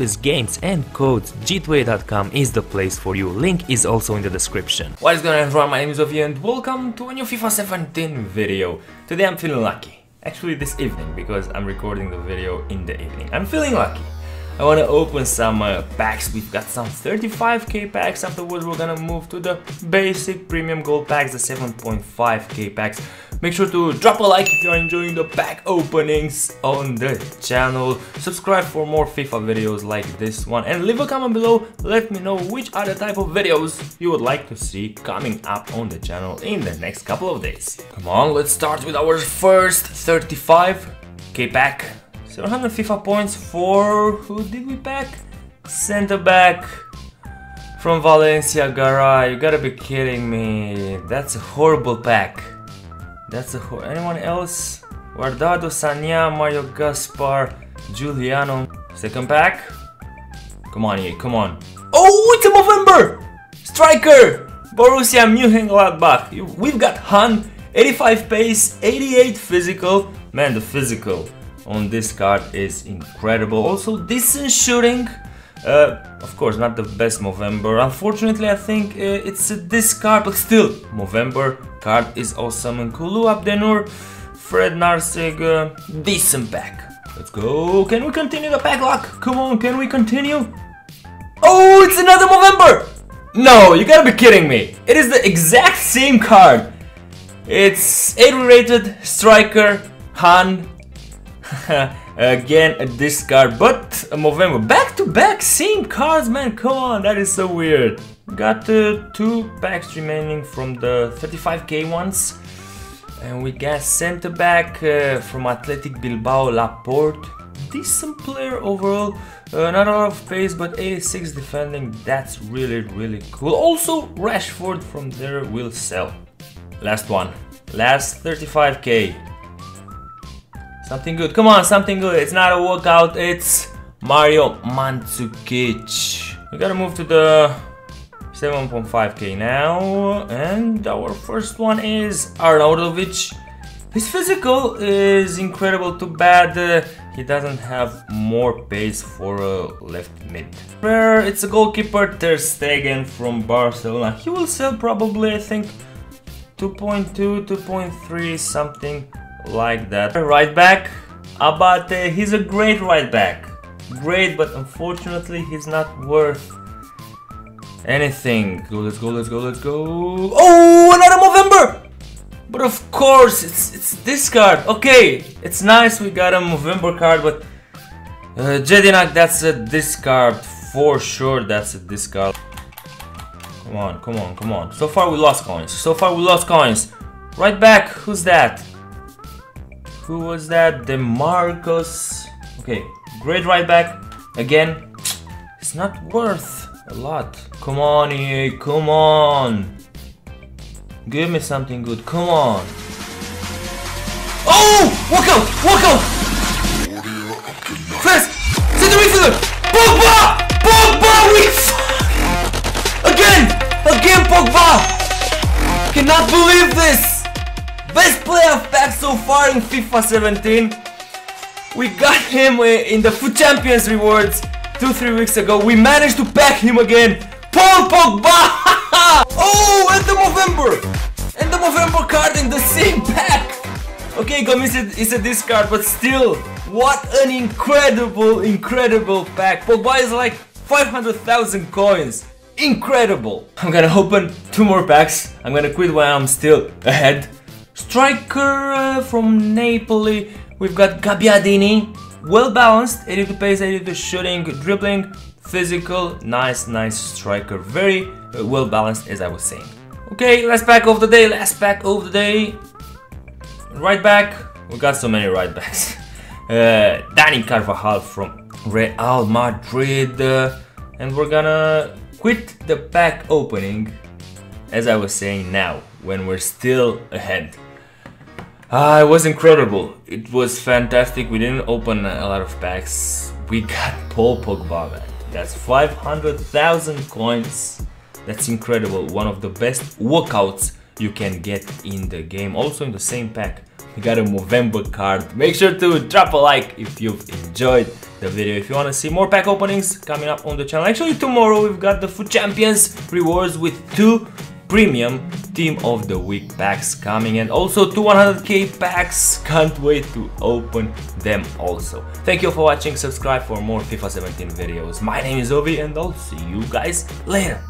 cheapest games and codes, g2a.com is the place for you. Link is also in the description. What is going on everyone, my name is Ovi and welcome to a new FIFA 17 video. Today I'm feeling lucky. Actually this evening, because I'm recording the video in the evening. I'm feeling lucky. I want to open some uh, packs. We've got some 35k packs. Afterwards, we're gonna move to the basic premium gold packs, the 7.5k packs. Make sure to drop a like if you're enjoying the pack openings on the channel. Subscribe for more FIFA videos like this one and leave a comment below. Let me know which other type of videos you would like to see coming up on the channel in the next couple of days. Come on, let's start with our first 35k pack. 700 FIFA points for... who did we pack? Center back from Valencia Garay. You gotta be kidding me. That's a horrible pack. That's a anyone else? Guardado, Sagna, Mario Gaspar, Giuliano. Second pack. Come on, EA, come on. Oh, it's a Movember! Striker! Borussia Mönchengladbach. We've got Hahn, 85 pace, 88 physical. Man, the physical on this card is incredible. Also, decent shooting. Uh, of course, not the best Movember. Unfortunately, I think uh, it's a discard, but still, Movember card is awesome. And Kulu Abdennour, Fred Narsingh, uh, decent pack. Let's go. Can we continue the pack lock? Come on, can we continue? Oh, it's another Movember! No, you gotta be kidding me. It is the exact same card. It's 8 rated striker Hahn. Again, a discard, but a Movember. Back to back, same cards, man. Come on, that is so weird. Got uh, two packs remaining from the 35k ones. And we got center back uh, from Athletic Bilbao Laporte. Decent player overall. Uh, not a lot of pace, but 86 defending. That's really, really cool. Also, Rashford from there will sell. Last one. Last 35k. Something good. Come on, something good. It's not a walkout. It's Mario Mandzukic. We gotta move to the 7.5k now. And our first one is Arnautovic. His physical is incredible, too bad uh, he doesn't have more pace for a uh, left mid. Where it's a goalkeeper Ter Stegen from Barcelona. He will sell probably, I think, 2.2, 2.3, something like that. Right back, Abate, he's a great right back. Great, but unfortunately he's not worth anything. Go, let's go, let's go, let's go. Oh, another Movember! But of course, it's it's this card. Okay, it's nice we got a Movember card, but uh, Jedinak, that's a discard. For sure, that's a discard. Come on, come on, come on. So far we lost coins. So far we lost coins. Right back, who's that? Who was that? DeMarcus. Okay, great right back. Again, it's not worth a lot. Come on, EA, come on. Give me something good, come on. Oh! Walk out! So far in FIFA 17. We got him uh, in the FUT Champions rewards 2-3 weeks ago. We managed to pack him again. Paul Pogba! oh, and the Movember! And the Movember card in the same pack! Okay, Gomis is a discard, but still, what an incredible, incredible pack. Pogba is like 500,000 coins. Incredible! I'm gonna open two more packs. I'm gonna quit while I'm still ahead. Striker uh, from Napoli, we've got Gabbiadini, well balanced, 82 pace, 82 shooting, dribbling, physical, nice, nice striker, very uh, well balanced as I was saying. Okay, last pack of the day, last pack of the day. Right back, we got so many right backs. Uh, Dani Carvajal from Real Madrid, uh, and we're gonna quit the pack opening as I was saying now, when we're still ahead. Ah, it was incredible. It was fantastic. We didn't open a lot of packs. We got Paul Pogba, man. That's 500,000 coins. That's incredible. One of the best walkouts you can get in the game. Also in the same pack, we got a Movember card. Make sure to drop a like if you've enjoyed the video if you want to see more pack openings coming up on the channel. Actually tomorrow we've got the FUT Champions rewards with two premium team of the week packs coming and also two 100k packs. Can't wait to open them also. Thank you for watching. Subscribe for more fifa 17 videos. My name is ovi and i'll see you guys later